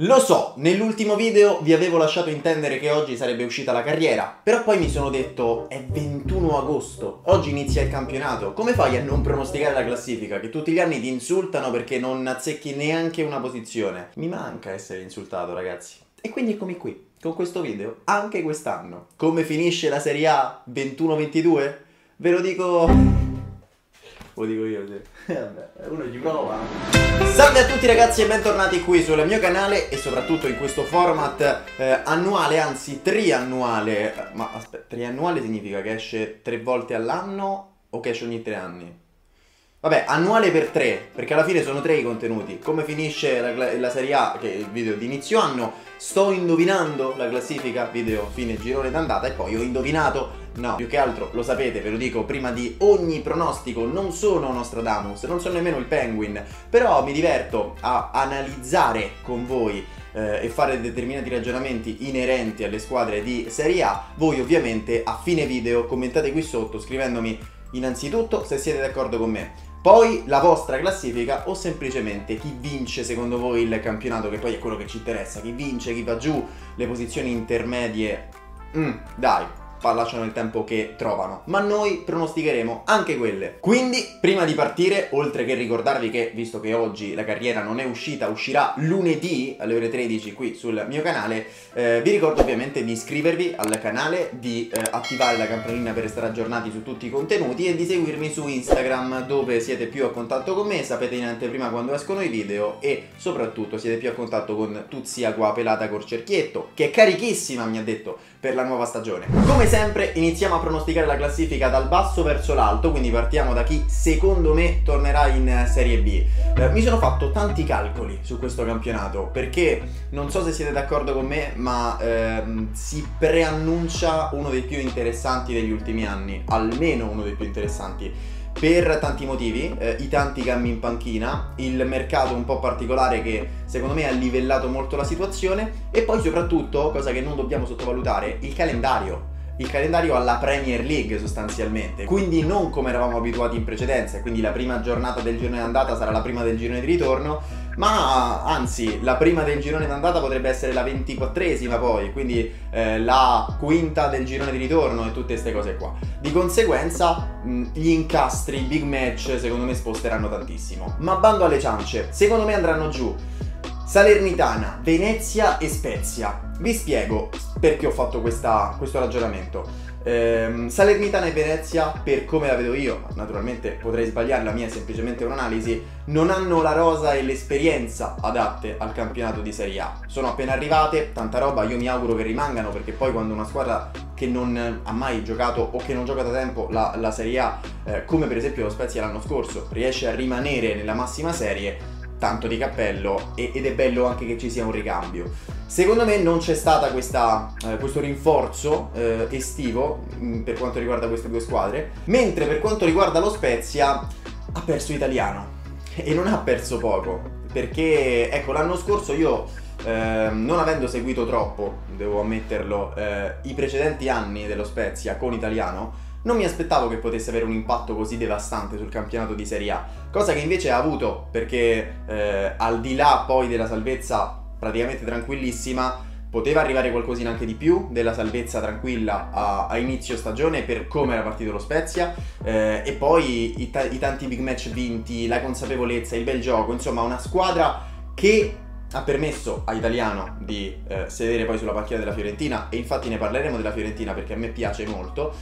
Lo so, nell'ultimo video vi avevo lasciato intendere che oggi sarebbe uscita la carriera, però poi mi sono detto è 21 agosto, oggi inizia il campionato, come fai a non pronosticare la classifica? Che tutti gli anni ti insultano perché non azzecchi neanche una posizione. Mi manca essere insultato ragazzi. E quindi eccomi qui, con questo video, anche quest'anno. Come finisce la Serie A 21-22? Ve lo dico lo dico io, sì. Vabbè, uno ci prova. Salve a tutti ragazzi e bentornati qui sul mio canale e soprattutto in questo format eh, annuale, anzi triannuale. Ma aspetta, triannuale significa che esce tre volte all'anno o che esce ogni tre anni? Vabbè, annuale per tre, perché alla fine sono tre i contenuti. Come finisce la, la Serie A, che è il video di inizio anno, sto indovinando la classifica, video fine girone d'andata, e poi ho indovinato No, più che altro lo sapete, ve lo dico prima di ogni pronostico, non sono Nostradamus, non sono nemmeno il Penguin, però mi diverto a analizzare con voi eh, e fare determinati ragionamenti inerenti alle squadre di Serie A. Voi ovviamente a fine video commentate qui sotto scrivendomi innanzitutto se siete d'accordo con me, poi la vostra classifica o semplicemente chi vince secondo voi il campionato, che poi è quello che ci interessa, chi vince, chi va giù, le posizioni intermedie. Mm, dai, lasciano il tempo che trovano, ma noi pronosticheremo anche quelle. Quindi, prima di partire, oltre che ricordarvi che, visto che oggi la carriera non è uscita, uscirà lunedì alle ore 13 qui sul mio canale, eh, vi ricordo ovviamente di iscrivervi al canale, di eh, attivare la campanellina per restare aggiornati su tutti i contenuti e di seguirmi su Instagram dove siete più a contatto con me, sapete in anteprima quando escono i video e soprattutto siete più a contatto con Tuzia col cerchietto, che è carichissima mi ha detto per la nuova stagione. Come sempre iniziamo a pronosticare la classifica dal basso verso l'alto, quindi partiamo da chi secondo me tornerà in Serie B. Eh, mi sono fatto tanti calcoli su questo campionato perché non so se siete d'accordo con me, ma ehm, si preannuncia uno dei più interessanti degli ultimi anni, almeno uno dei più interessanti per tanti motivi, eh, i tanti cambi in panchina, il mercato un po' particolare che secondo me ha livellato molto la situazione e poi soprattutto, cosa che non dobbiamo sottovalutare, il calendario il calendario alla Premier League sostanzialmente, quindi non come eravamo abituati in precedenza, quindi la prima giornata del girone d'andata sarà la prima del girone di ritorno, ma anzi la prima del girone d'andata potrebbe essere la ventiquattresima poi, quindi eh, la quinta del girone di ritorno e tutte queste cose qua. Di conseguenza mh, gli incastri, i big match secondo me sposteranno tantissimo. Ma bando alle ciance, secondo me andranno giù Salernitana, Venezia e Spezia. Vi spiego perché ho fatto questa, questo ragionamento. Ehm, Salernitana e Venezia, per come la vedo io, naturalmente potrei sbagliare, la mia è semplicemente un'analisi, non hanno la rosa e l'esperienza adatte al campionato di Serie A. Sono appena arrivate, tanta roba, io mi auguro che rimangano perché poi quando una squadra che non ha mai giocato o che non gioca da tempo la, la Serie A, eh, come per esempio lo Spezia l'anno scorso, riesce a rimanere nella massima serie, tanto di cappello ed è bello anche che ci sia un ricambio. Secondo me non c'è stato eh, questo rinforzo eh, estivo mh, mm, per quanto riguarda queste due squadre, mentre per quanto riguarda lo Spezia ha perso italiano e non ha perso poco, perché ecco l'anno scorso io eh, non avendo seguito troppo, devo ammetterlo, eh, i precedenti anni dello Spezia con italiano, non mi aspettavo che potesse avere un impatto così devastante sul campionato di Serie A, cosa che invece ha avuto perché eh, al di là poi della salvezza praticamente tranquillissima, poteva arrivare qualcosina anche di più della salvezza tranquilla a, a inizio stagione per come era partito lo Spezia eh, e poi i, ta- i tanti big match vinti, la consapevolezza, il bel gioco, insomma una squadra che ha permesso a Italiano di eh, sedere poi sulla panchina della Fiorentina e infatti ne parleremo della Fiorentina perché a me piace molto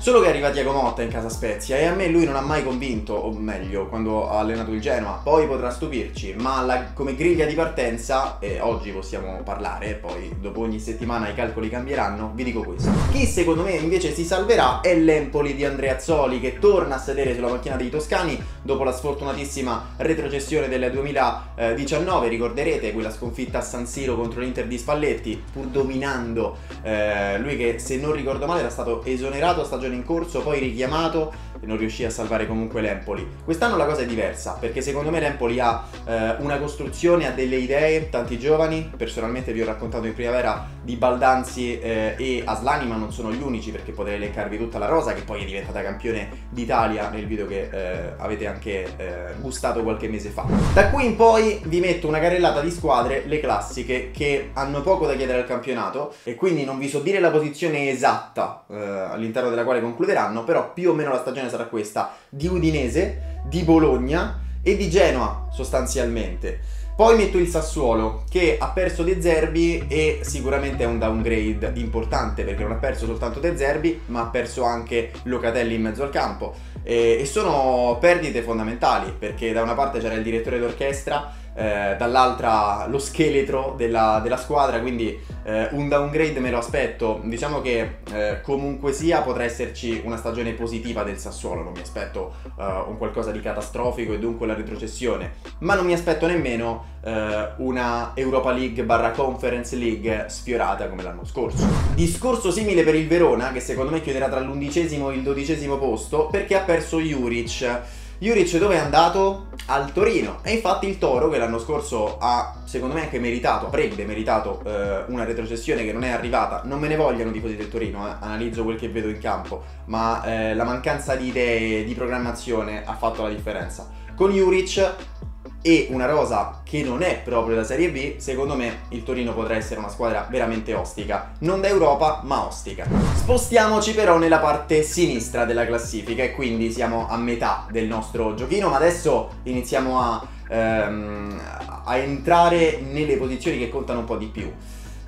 Solo che arriva Diego Motta in casa Spezia e a me lui non ha mai convinto, o meglio, quando ha allenato il Genoa. Poi potrà stupirci, ma la, come griglia di partenza, e oggi possiamo parlare, poi dopo ogni settimana i calcoli cambieranno, vi dico questo. Chi secondo me invece si salverà è l'Empoli di Andrea Zoli che torna a sedere sulla macchina dei toscani dopo la sfortunatissima retrocessione del 2019, ricorderete quella sconfitta a San Siro contro l'Inter di Spalletti, pur dominando eh, lui che se non ricordo male era stato esonerato a stagione stagione in corso, poi richiamato non riuscì a salvare comunque l'Empoli. Quest'anno la cosa è diversa, perché secondo me l'Empoli ha eh, una costruzione, ha delle idee, tanti giovani, personalmente vi ho raccontato in primavera di Baldanzi eh, e Aslani, ma non sono gli unici perché potrei elencarvi tutta la rosa che poi è diventata campione d'Italia nel video che eh, avete anche eh, gustato qualche mese fa. Da qui in poi vi metto una carrellata di squadre, le classiche, che hanno poco da chiedere al campionato e quindi non vi so dire la posizione esatta eh, all'interno della quale concluderanno, però più o meno la stagione sarà questa di Udinese, di Bologna e di Genoa sostanzialmente. Poi metto il Sassuolo che ha perso De Zerbi e sicuramente è un downgrade importante perché non ha perso soltanto De Zerbi ma ha perso anche Locatelli in mezzo al campo e, e sono perdite fondamentali perché da una parte c'era il direttore d'orchestra eh, dall'altra lo scheletro della, della squadra, quindi eh, un downgrade me lo aspetto. Diciamo che eh, comunque sia potrà esserci una stagione positiva del Sassuolo, non mi aspetto eh, un qualcosa di catastrofico e dunque la retrocessione, ma non mi aspetto nemmeno eh, una Europa League barra Conference League sfiorata come l'anno scorso. Discorso simile per il Verona, che secondo me chiuderà tra l'undicesimo e il dodicesimo posto, perché ha perso Juric. Juric dove è andato? Al Torino. E infatti il Toro, che l'anno scorso ha, secondo me, anche meritato, avrebbe meritato eh, una retrocessione che non è arrivata. Non me ne vogliano i tifosi del Torino, eh. analizzo quel che vedo in campo, ma eh, la mancanza di idee, di programmazione ha fatto la differenza. Con Juric e una rosa che non è proprio da Serie B, secondo me il Torino potrà essere una squadra veramente ostica. Non da Europa, ma ostica. Spostiamoci però nella parte sinistra della classifica e quindi siamo a metà del nostro giochino, ma adesso iniziamo a, ehm, a entrare nelle posizioni che contano un po' di più.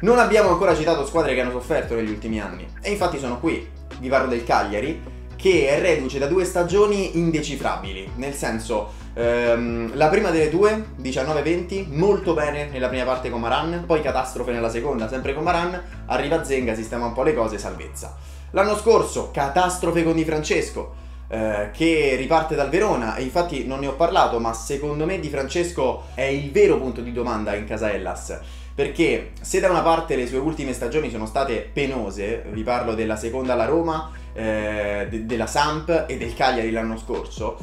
Non abbiamo ancora citato squadre che hanno sofferto negli ultimi anni e infatti sono qui. Vi parlo del Cagliari, che è reduce da due stagioni indecifrabili, nel senso ehm, la prima delle due, 19-20, molto bene nella prima parte con Maran, poi catastrofe nella seconda, sempre con Maran, arriva Zenga, sistema un po' le cose, salvezza. L'anno scorso, catastrofe con Di Francesco, eh, che riparte dal Verona e infatti non ne ho parlato, ma secondo me Di Francesco è il vero punto di domanda in casa Hellas perché se da una parte le sue ultime stagioni sono state penose, vi parlo della seconda alla Roma, eh, de- della Samp e del Cagliari l'anno scorso,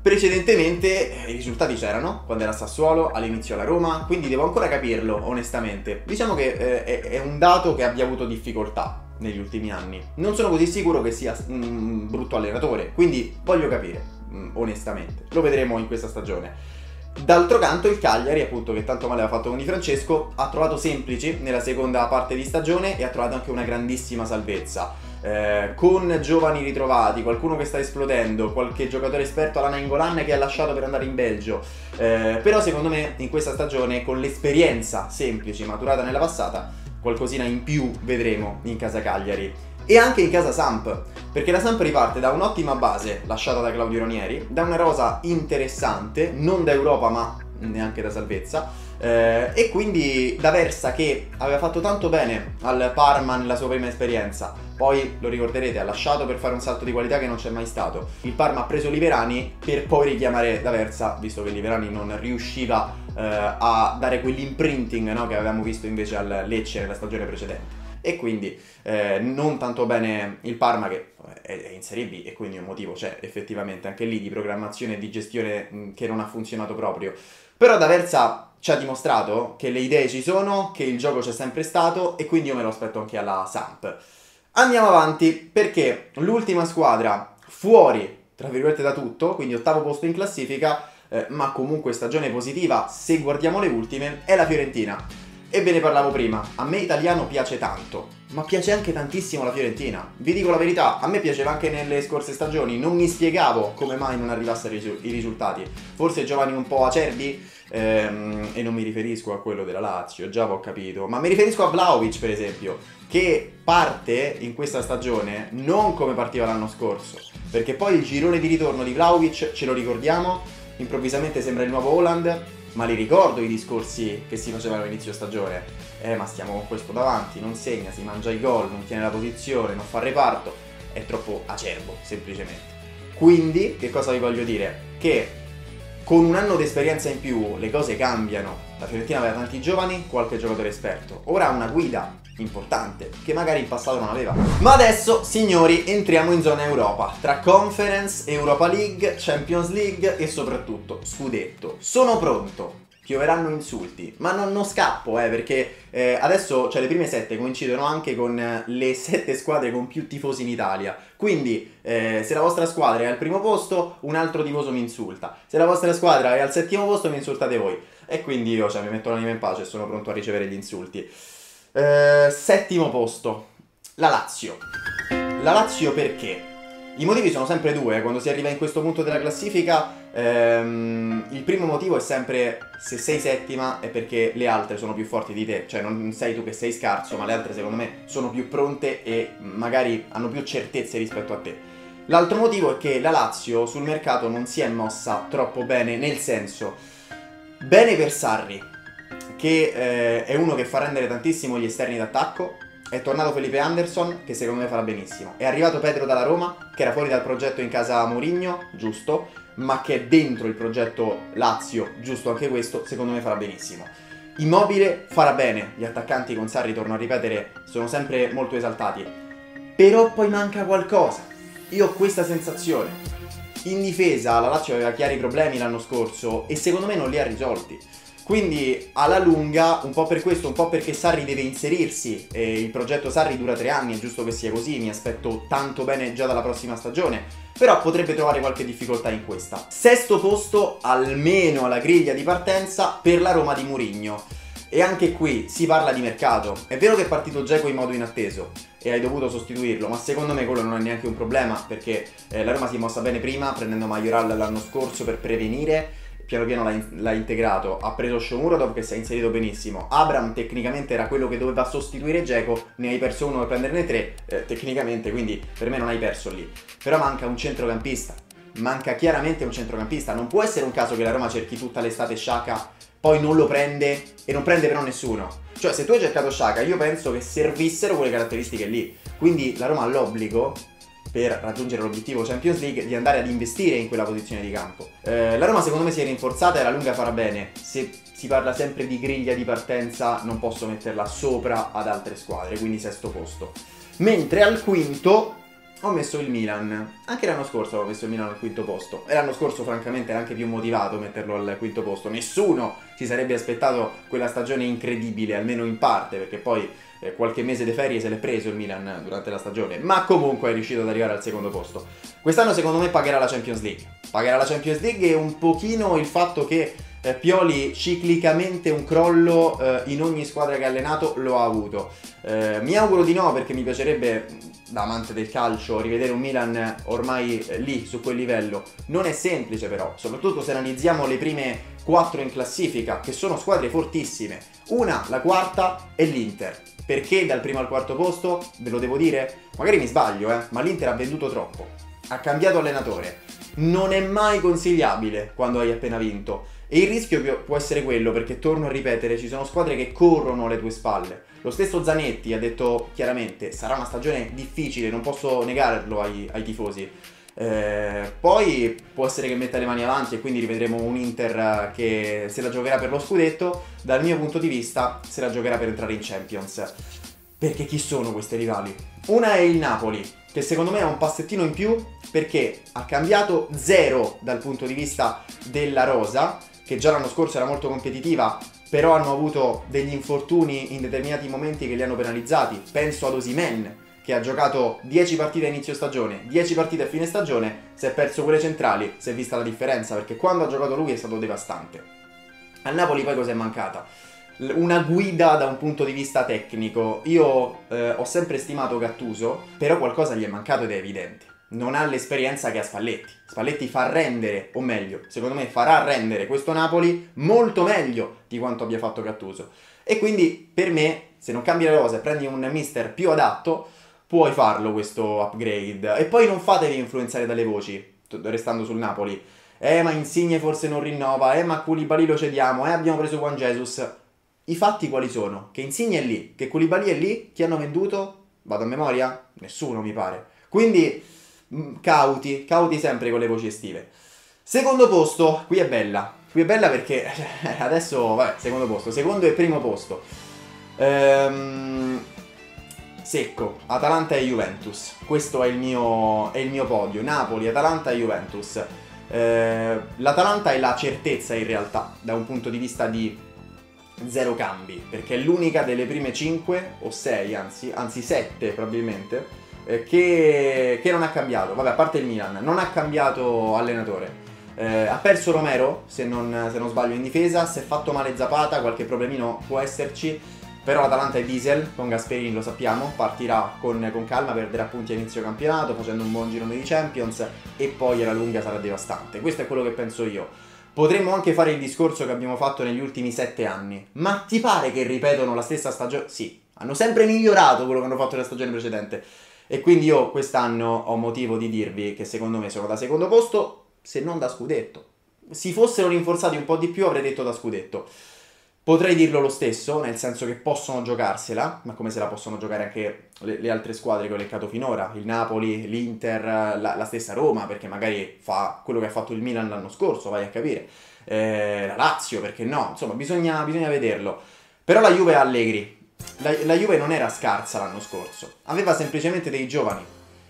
precedentemente eh, i risultati c'erano quando era Sassuolo, all'inizio alla Roma, quindi devo ancora capirlo onestamente. Diciamo che eh, è, è un dato che abbia avuto difficoltà negli ultimi anni. Non sono così sicuro che sia un brutto allenatore, quindi voglio capire, mm, onestamente. Lo vedremo in questa stagione. D'altro canto il Cagliari, appunto, che tanto male aveva fatto con Di Francesco, ha trovato semplici nella seconda parte di stagione e ha trovato anche una grandissima salvezza. Eh, con giovani ritrovati, qualcuno che sta esplodendo, qualche giocatore esperto alla Nainggolan che ha lasciato per andare in Belgio. Eh, però secondo me in questa stagione, con l'esperienza semplice maturata nella passata, qualcosina in più vedremo in casa Cagliari e anche in casa Samp, perché la Samp riparte da un'ottima base lasciata da Claudio Ronieri, da una rosa interessante, non da Europa ma neanche da salvezza, eh, e quindi da Versa che aveva fatto tanto bene al Parma nella sua prima esperienza, poi lo ricorderete ha lasciato per fare un salto di qualità che non c'è mai stato. Il Parma ha preso Liverani per poi richiamare da Versa, visto che Liverani non riusciva eh, a dare quell'imprinting no, che avevamo visto invece al Lecce nella stagione precedente e quindi eh, non tanto bene il Parma che è in Serie B e quindi un motivo c'è effettivamente anche lì di programmazione e di gestione mh, che non ha funzionato proprio. Però D'Aversa ci ha dimostrato che le idee ci sono, che il gioco c'è sempre stato e quindi io me lo aspetto anche alla Samp. Andiamo avanti perché l'ultima squadra fuori, tra virgolette, da tutto, quindi ottavo posto in classifica, eh, ma comunque stagione positiva se guardiamo le ultime, è la Fiorentina. E ve ne parlavo prima, a me italiano piace tanto, ma piace anche tantissimo la Fiorentina. Vi dico la verità, a me piaceva anche nelle scorse stagioni, non mi spiegavo come mai non arrivassero i risultati. Forse giovani un po' acerbi, ehm, e non mi riferisco a quello della Lazio, già ho capito, ma mi riferisco a Vlaovic per esempio, che parte in questa stagione non come partiva l'anno scorso, perché poi il girone di ritorno di Vlaovic, ce lo ricordiamo, improvvisamente sembra il nuovo Holland, ma li ricordo i discorsi che si facevano all'inizio stagione. Eh, ma stiamo con questo davanti, non segna, si mangia i gol, non tiene la posizione, non fa reparto. È troppo acerbo, semplicemente. Quindi, che cosa vi voglio dire? Che con un anno di esperienza in più le cose cambiano. La Fiorentina aveva tanti giovani, qualche giocatore esperto. Ora ha una guida importante che magari in passato non aveva. Ma adesso, signori, entriamo in zona Europa, tra Conference, Europa League, Champions League e soprattutto Scudetto. Sono pronto. Pioveranno insulti, ma non, non scappo, eh, perché eh, adesso cioè, le prime sette coincidono anche con eh, le sette squadre con più tifosi in Italia. Quindi, eh, se la vostra squadra è al primo posto, un altro tifoso mi insulta. Se la vostra squadra è al settimo posto, mi insultate voi. E quindi io cioè, mi metto l'anima in pace e sono pronto a ricevere gli insulti. Eh, settimo posto, la Lazio. La Lazio perché? I motivi sono sempre due, quando si arriva in questo punto della classifica, ehm, il primo motivo è sempre se sei settima è perché le altre sono più forti di te, cioè non sei tu che sei scarso, ma le altre secondo me sono più pronte e magari hanno più certezze rispetto a te. L'altro motivo è che la Lazio sul mercato non si è mossa troppo bene, nel senso, bene per Sarri, che eh, è uno che fa rendere tantissimo gli esterni d'attacco. È tornato Felipe Anderson, che secondo me farà benissimo. È arrivato Pedro dalla Roma, che era fuori dal progetto in casa Mourinho, giusto, ma che è dentro il progetto Lazio, giusto anche questo, secondo me farà benissimo. Immobile farà bene, gli attaccanti con Sarri, torno a ripetere, sono sempre molto esaltati. Però poi manca qualcosa. Io ho questa sensazione. In difesa la Lazio aveva chiari problemi l'anno scorso e secondo me non li ha risolti. Quindi alla lunga, un po' per questo, un po' perché Sarri deve inserirsi, e il progetto Sarri dura tre anni, è giusto che sia così, mi aspetto tanto bene già dalla prossima stagione, però potrebbe trovare qualche difficoltà in questa. Sesto posto, almeno alla griglia di partenza, per la Roma di Murigno. E anche qui si parla di mercato. È vero che è partito Geco in modo inatteso e hai dovuto sostituirlo, ma secondo me quello non è neanche un problema perché eh, la Roma si è mossa bene prima prendendo Majoral l'anno scorso per prevenire piano piano l'ha, in- l'ha integrato, ha preso Shomurodov che si è inserito benissimo, Abram tecnicamente era quello che doveva sostituire Geco, ne hai perso uno per prenderne tre, eh, tecnicamente, quindi per me non hai perso lì. Però manca un centrocampista, manca chiaramente un centrocampista, non può essere un caso che la Roma cerchi tutta l'estate Shaka, poi non lo prende e non prende però nessuno. Cioè se tu hai cercato Shaka, io penso che servissero quelle caratteristiche lì, quindi la Roma ha l'obbligo per raggiungere l'obiettivo Champions League di andare ad investire in quella posizione di campo. Eh, la Roma secondo me si è rinforzata e alla lunga farà bene. Se si parla sempre di griglia di partenza non posso metterla sopra ad altre squadre, quindi sesto posto. Mentre al quinto ho messo il Milan. Anche l'anno scorso avevo messo il Milan al quinto posto. E l'anno scorso, francamente, era anche più motivato metterlo al quinto posto. Nessuno si sarebbe aspettato quella stagione incredibile, almeno in parte, perché poi eh, qualche mese di ferie se l'è preso il Milan durante la stagione. Ma comunque è riuscito ad arrivare al secondo posto. Quest'anno, secondo me, pagherà la Champions League. Pagherà la Champions League e un pochino il fatto che eh, Pioli ciclicamente un crollo eh, in ogni squadra che ha allenato lo ha avuto. Eh, mi auguro di no perché mi piacerebbe da amante del calcio rivedere un Milan ormai eh, lì su quel livello. Non è semplice però, soprattutto se analizziamo le prime quattro in classifica che sono squadre fortissime. Una, la quarta, è l'Inter. Perché dal primo al quarto posto? Ve lo devo dire? Magari mi sbaglio, eh, ma l'Inter ha venduto troppo. Ha cambiato allenatore. Non è mai consigliabile quando hai appena vinto e il rischio può essere quello, perché torno a ripetere, ci sono squadre che corrono alle tue spalle. Lo stesso Zanetti ha detto chiaramente, sarà una stagione difficile, non posso negarlo ai, ai tifosi. Eh, poi può essere che metta le mani avanti e quindi rivedremo un Inter che se la giocherà per lo scudetto. Dal mio punto di vista, se la giocherà per entrare in Champions. Perché chi sono queste rivali? Una è il Napoli, che secondo me ha un passettino in più perché ha cambiato zero dal punto di vista della rosa che già l'anno scorso era molto competitiva, però hanno avuto degli infortuni in determinati momenti che li hanno penalizzati. Penso ad Osimen, che ha giocato 10 partite a inizio stagione, 10 partite a fine stagione, si è perso quelle centrali, si è vista la differenza, perché quando ha giocato lui è stato devastante. Al Napoli poi cosa è mancata? Una guida da un punto di vista tecnico. Io eh, ho sempre stimato Gattuso, però qualcosa gli è mancato ed è evidente non ha l'esperienza che ha Spalletti. Spalletti fa rendere, o meglio, secondo me farà rendere questo Napoli molto meglio di quanto abbia fatto Gattuso. E quindi per me, se non cambi le cose e prendi un mister più adatto, puoi farlo questo upgrade. E poi non fatevi influenzare dalle voci, restando sul Napoli. Eh, ma Insigne forse non rinnova, eh, ma Koulibaly lo cediamo, eh, abbiamo preso Juan Jesus. I fatti quali sono? Che Insigne è lì, che Koulibaly è lì, chi hanno venduto? Vado a memoria? Nessuno mi pare. Quindi cauti, cauti sempre con le voci estive. Secondo posto, qui è bella. Qui è bella perché adesso, vabbè, secondo posto, secondo e primo posto. Ehm, secco, Atalanta e Juventus. Questo è il mio, è il mio podio. Napoli, Atalanta e Juventus. Eh, L'Atalanta è la certezza in realtà, da un punto di vista di zero cambi, perché è l'unica delle prime 5 o 6, anzi, anzi 7 probabilmente, eh, che, che non ha cambiato. Vabbè, a parte il Milan, non ha cambiato allenatore. Eh, ha perso Romero, se non, se non, sbaglio, in difesa. Si è fatto male Zapata, qualche problemino può esserci. Però l'Atalanta è diesel, con Gasperini lo sappiamo, partirà con, con calma, perderà punti a inizio campionato, facendo un buon girone di Champions e poi alla lunga sarà devastante. Questo è quello che penso io. Potremmo anche fare il discorso che abbiamo fatto negli ultimi sette anni. Ma ti pare che ripetono la stessa stagione? Sì, hanno sempre migliorato quello che hanno fatto nella stagione precedente. E quindi io quest'anno ho motivo di dirvi che secondo me sono da secondo posto se non da scudetto. Si fossero rinforzati un po' di più avrei detto da scudetto. Potrei dirlo lo stesso, nel senso che possono giocarsela, ma come se la possono giocare anche le, le altre squadre che ho leccato finora, il Napoli, l'Inter, la, la, stessa Roma, perché magari fa quello che ha fatto il Milan l'anno scorso, vai a capire, eh, la Lazio, perché no, insomma bisogna, bisogna vederlo. Però la Juve ha Allegri, la, la Juve non era scarsa l'anno scorso, aveva semplicemente dei giovani,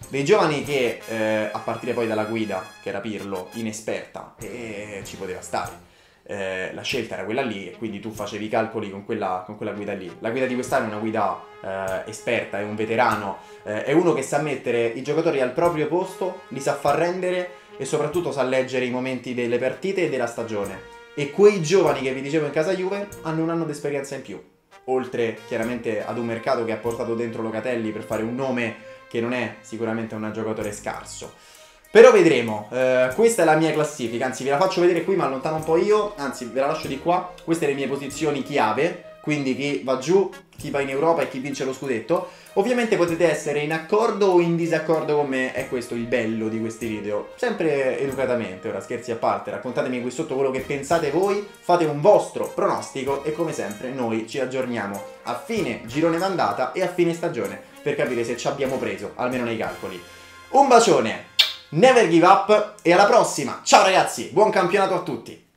dei giovani che, eh, a partire poi dalla guida, che era Pirlo, inesperta, e ci poteva stare. Eh, la scelta era quella lì e quindi tu facevi i calcoli con quella, con quella guida lì. La guida di quest'anno è una guida eh, esperta, è un veterano, eh, è uno che sa mettere i giocatori al proprio posto, li sa far rendere e soprattutto sa leggere i momenti delle partite e della stagione. E quei giovani che vi dicevo in casa Juve hanno un anno di esperienza in più. Oltre chiaramente ad un mercato che ha portato dentro Locatelli per fare un nome che non è sicuramente un giocatore scarso. Però vedremo, eh, questa è la mia classifica, anzi ve la faccio vedere qui ma allontano un po' io, anzi ve la lascio di qua, queste le mie posizioni chiave, quindi chi va giù, chi va in Europa e chi vince lo scudetto. Ovviamente potete essere in accordo o in disaccordo con me, è questo il bello di questi video, sempre educatamente, ora scherzi a parte, raccontatemi qui sotto quello che pensate voi, fate un vostro pronostico e come sempre noi ci aggiorniamo a fine girone d'andata e a fine stagione per capire se ci abbiamo preso, almeno nei calcoli. Un bacione, never give up e alla prossima! Ciao ragazzi, buon campionato a tutti!